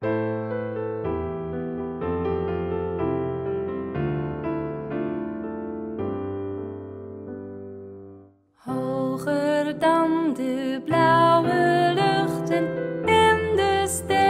Hoger dan de blauwe luchten en de sterretjes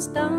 stones down.